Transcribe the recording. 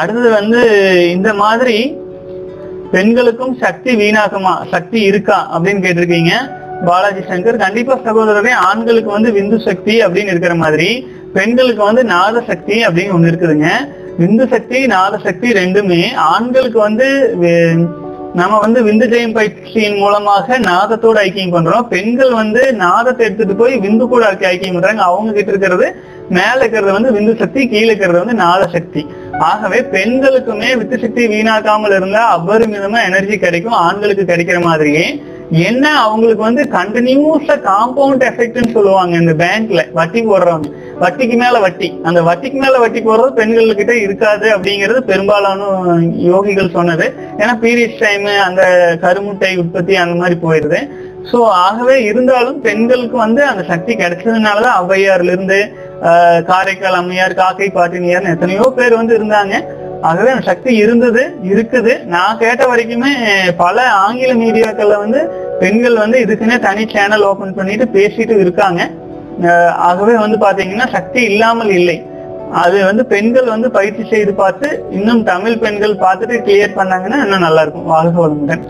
அடுத்தது வந்து இந்த மாதிரி பெண்களுக்கும் சக்தி வீணாகுமா சக்தி இருக்கா அப்படின்னு கேட்டிருக்கீங்க. பாலாஜி சங்கர் கண்டிப்பா சகோதரரே ஆண்களுக்கு வந்து விந்து சக்தி அப்படின்னு இருக்கிற மாதிரி பெண்களுக்கு வந்து நாத சக்தி அப்படின்னு ஒண்ணு இருக்குதுங்க. விந்து சக்தி நாத சக்தி ரெண்டுமே ஆண்களுக்கு வந்து நம்ம வந்து விந்து ஜெயம் பயிற்சியின் மூலமாக நாதத்தோட ஐக்கியம் பண்றோம். பெண்கள் வந்து நாதத்தை எடுத்துட்டு போய் விந்து கூட ஐக்கியம் ஐக்கியம் பண்றாங்க. அவங்க கிட்ட இருக்கிறது மேல இருக்கிறது வந்து விந்து சக்தி கீழே இருக்கிறது வந்து நாத சக்தி. ஆகவே பெண்களுக்குமே வித்து சக்தி வீணாக்காமல் இருந்தா அபரிமிதமா எனர்ஜி கிடைக்கும் ஆண்களுக்கு கிடைக்கிற மாதிரியே. என்ன அவங்களுக்கு வந்து கண்டினியூஸா காம்பவுண்ட் எஃபெக்ட்னு சொல்லுவாங்க இந்த பேங்க்ல வட்டி போடுறவங்க. வட்டிக்கு மேல வட்டி. அந்த வட்டிக்கு மேல வட்டி போடுறது பெண்கள் கிட்ட இருக்காது அப்படிங்கிறது பெரும்பாலான யோகிகள் சொன்னது. ஏன்னா பீரியட்ஸ் டைம் அந்த கருமுட்டை உற்பத்தி அந்த மாதிரி போயிருது. சோ ஆகவே இருந்தாலும் பெண்களுக்கு வந்து அந்த சக்தி கிடைச்சதுனாலதான் ஔவையார்ல இருந்து காரைக்கால் அம்மையார் காக்கை பாட்டினியார் எத்தனையோ பேர் வந்து இருந்தாங்க. ஆகவே சக்தி இருந்தது இருக்குது. நான் கேட்ட வரைக்குமே பல ஆங்கில மீடியாக்கள்ல வந்து பெண்கள் வந்து இதுக்குன்னே தனி சேனல் ஓபன் பண்ணிட்டு பேசிட்டு இருக்காங்க. அஹ் ஆகவே வந்து பாத்தீங்கன்னா சக்தி இல்லாமல் இல்லை. அது வந்து பெண்கள் வந்து பயிற்சி செய்து பார்த்து இன்னும் தமிழ் பெண்கள் பார்த்துட்டு கிளியர் பண்ணாங்கன்னா இன்னும் நல்லா இருக்கும். வாழ்க வளமுடன்.